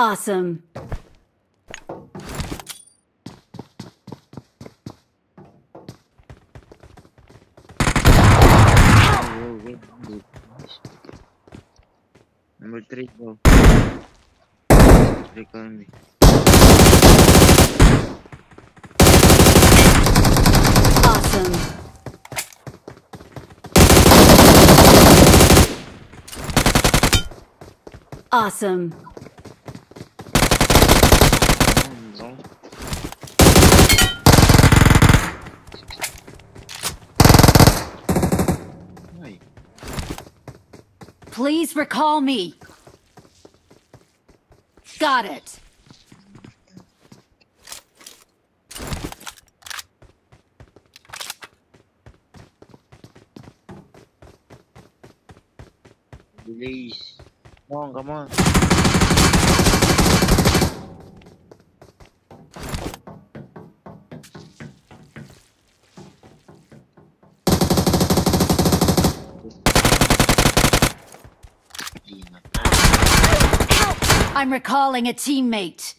Awesome. Number three, go. Calling me. Awesome. Awesome. Come on, zone. Why? Please recall me. Got it. Release. Come on, come on. I'm recalling a teammate.